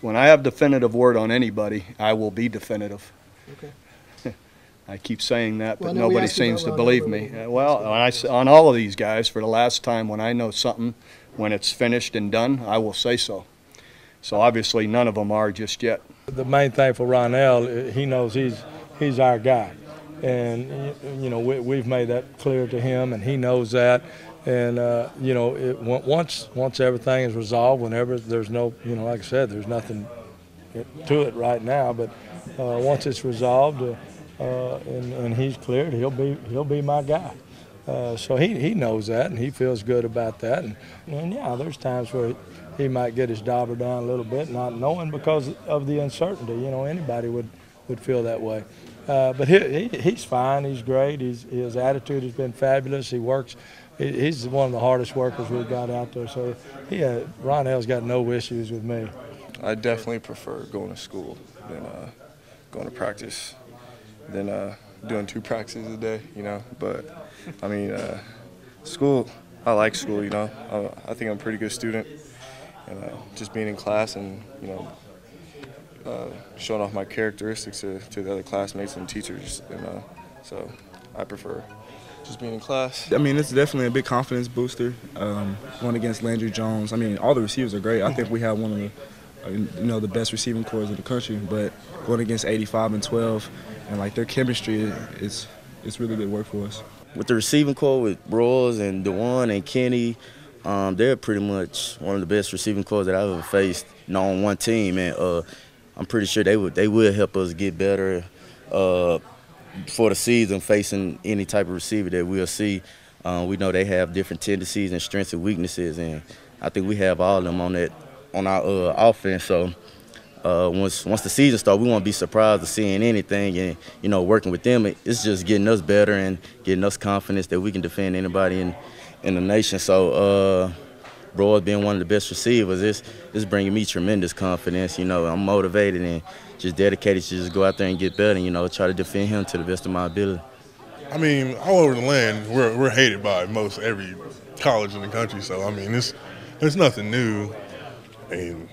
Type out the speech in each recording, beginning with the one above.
When I have definitive word on anybody, I will be definitive. Okay. I keep saying that, but no, we nobody seems to believe me. Elway. Uh, Well, when I s on all of these guys, for the last time, when I know something, when it's finished and done, I will say so. So obviously, none of them are just yet. The main thing for Ronnell, uh, he knows he's he's our guy, and you know we, we've made that clear to him, and he knows that. And uh, you know, it, once once everything is resolved, whenever there's no, you know, like I said, there's nothing to it right now. But uh, once it's resolved uh, uh, and, and he's cleared, he'll be he'll be my guy. Uh, so he, he knows that and he feels good about that. And, and yeah, there's times where he might get his dauber down a little bit, not knowing because of the uncertainty. You know, anybody would, would feel that way. Uh, but he, he, he's fine. He's great. He's, his attitude has been fabulous. He works. He, he's one of the hardest workers we've got out there. So he, uh, Ronnell's got no issues with me. I definitely prefer going to school than uh, going to practice, than uh, doing two practices a day, you know. But I mean, uh, school, I like school, you know. I, I think I'm a pretty good student, and uh, just being in class and you know, uh, showing off my characteristics to, to the other classmates and teachers, and uh, so I prefer just being in class. I mean, it's definitely a big confidence booster. Um, going against Landry Jones. I mean, all the receivers are great. I think we have one of the, uh, you know, the best receiving corps in the country. But going against 85 and 12, and like their chemistry is, it's really good work for us. with the receiving corps with Broyles and Dewan and Kenny, um, they're pretty much one of the best receiving corps that I've ever faced you know, on one team, and uh, I'm pretty sure they would they will help us get better uh, for the season facing any type of receiver that we'll see. Uh, we know they have different tendencies and strengths and weaknesses, and I think we have all of them on that on our uh, offense. So uh, once once the season starts, we won't be surprised to seeing anything. And you know, working with them, it's just getting us better and getting us confidence that we can defend anybody in in the nation. So, uh, Broad being one of the best receivers, it's it's bringing me tremendous confidence. You know, I'm motivated and just dedicated to just go out there and get better. And, you know, try to defend him to the best of my ability. I mean, all over the land, we're, we're hated by most every college in the country. So, I mean, it's, it's nothing new. And,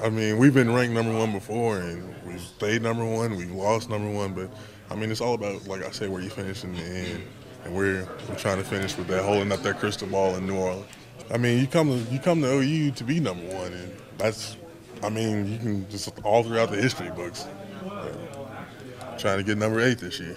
I mean, we've been ranked number one before, and we've stayed number one. We've lost number one. But, I mean, it's all about, like I said, where you finish in the end. And we're, we're trying to finish with that, holding up that crystal ball in New Orleans. I mean, you come to you come to OU to be number one, and that's, I mean, you can just all throughout the history books. Uh, trying to get number eight this year.